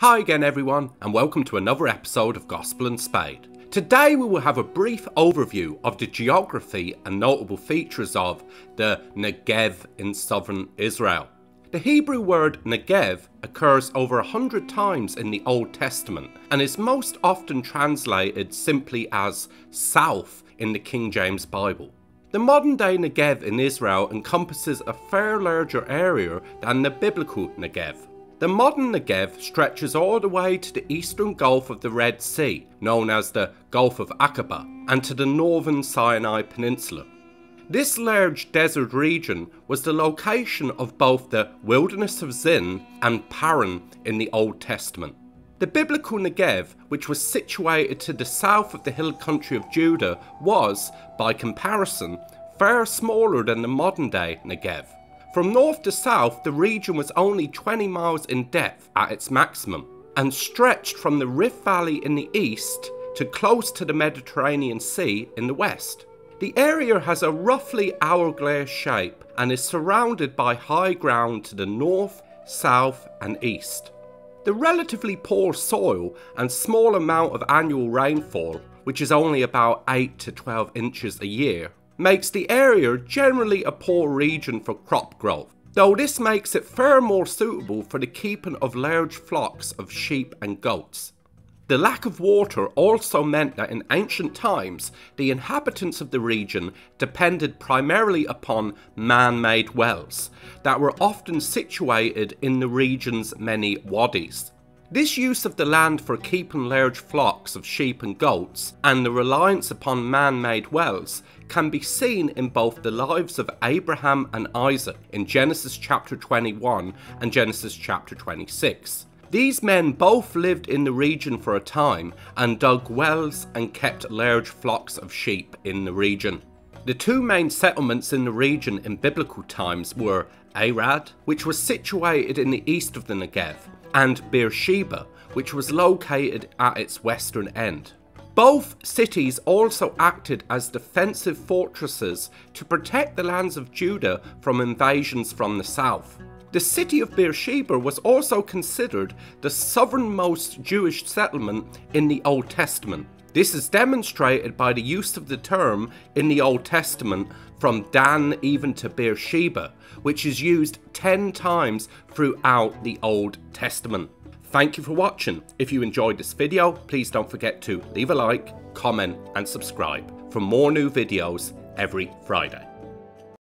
Hi again everyone and welcome to another episode of Gospel and Spade. Today we will have a brief overview of the geography and notable features of the Negev in southern Israel. The Hebrew word Negev occurs over a hundred times in the Old Testament and is most often translated simply as south in the King James Bible. The modern day Negev in Israel encompasses a far larger area than the biblical Negev. The modern Negev stretches all the way to the eastern Gulf of the Red Sea, known as the Gulf of Aqaba, and to the northern Sinai Peninsula. This large desert region was the location of both the wilderness of Zin and Paran in the Old Testament. The biblical Negev, which was situated to the south of the hill country of Judah, was, by comparison, far smaller than the modern day Negev. From north to south, the region was only 20 miles in depth at its maximum, and stretched from the Rift Valley in the east to close to the Mediterranean Sea in the west. The area has a roughly hourglass shape and is surrounded by high ground to the north, south and east. The relatively poor soil and small amount of annual rainfall, which is only about 8 to 12 inches a year, makes the area generally a poor region for crop growth, though this makes it far more suitable for the keeping of large flocks of sheep and goats. The lack of water also meant that in ancient times, the inhabitants of the region depended primarily upon man-made wells that were often situated in the region's many wadis. This use of the land for keeping large flocks of sheep and goats, and the reliance upon man-made wells, can be seen in both the lives of Abraham and Isaac in Genesis chapter 21 and Genesis chapter 26. These men both lived in the region for a time and dug wells and kept large flocks of sheep in the region. The two main settlements in the region in biblical times were Arad, which was situated in the east of the Negev, and Beersheba, which was located at its western end. Both cities also acted as defensive fortresses to protect the lands of Judah from invasions from the south. The city of Beersheba was also considered the southernmost Jewish settlement in the Old Testament. This is demonstrated by the use of the term in the Old Testament from Dan even to Beersheba, which is used 10 times throughout the Old Testament. Thank you for watching. If you enjoyed this video, please don't forget to leave a like, comment and subscribe for more new videos every Friday.